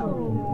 Oh.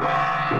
Thank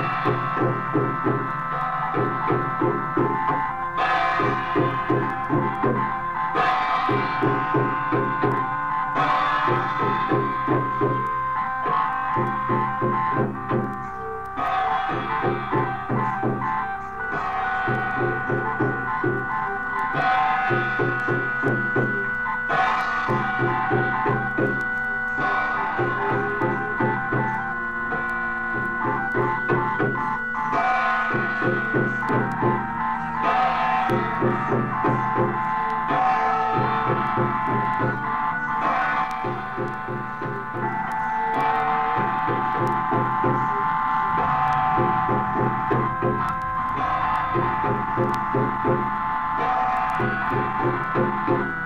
Thank you.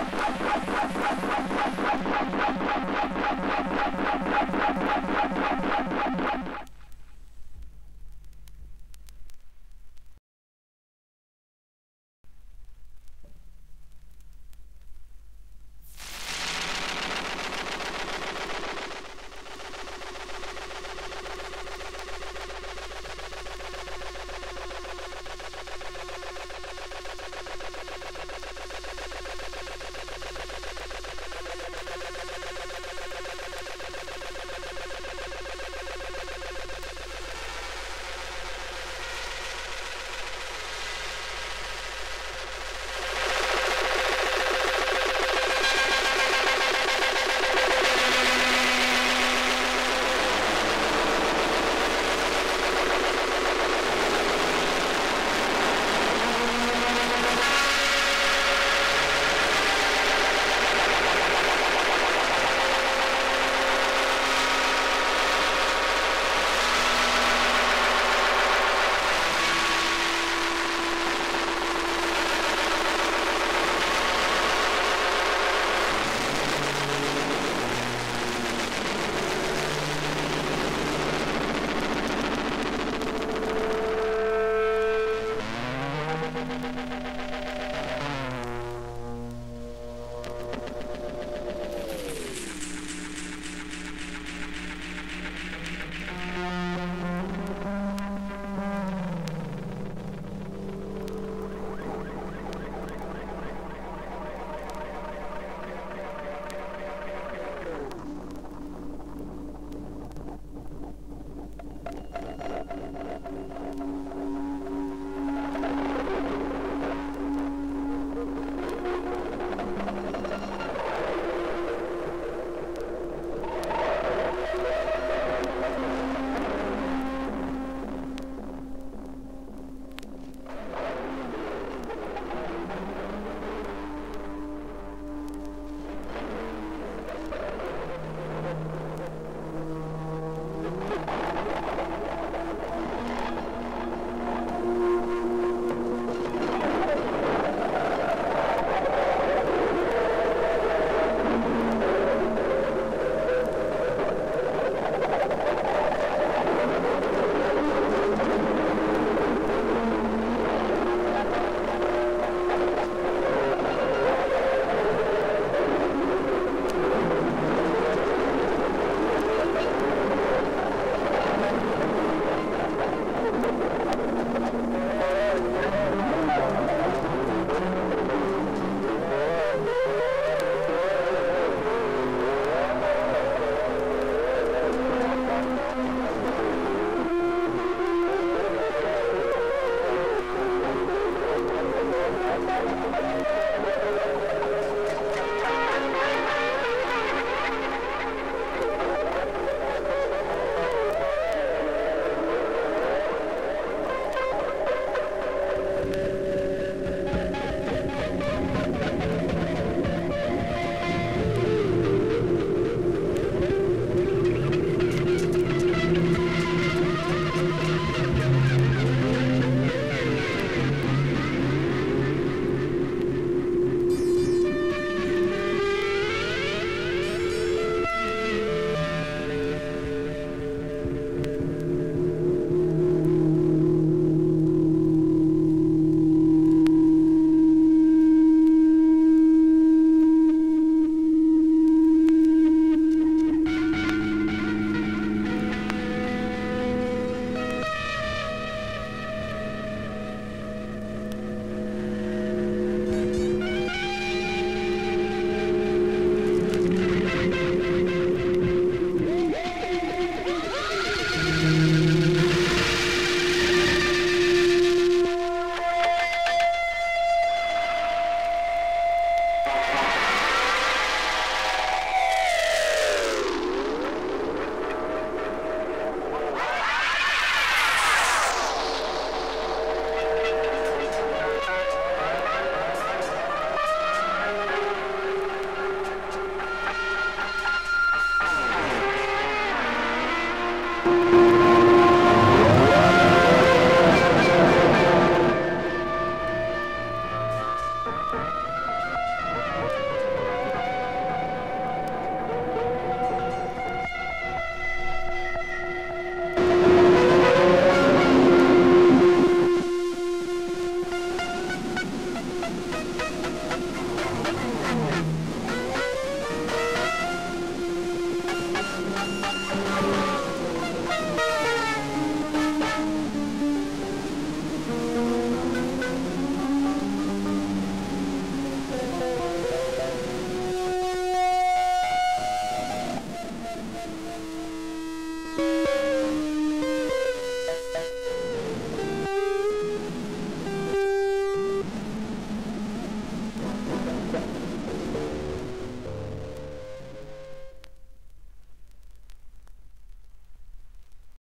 Ella se llama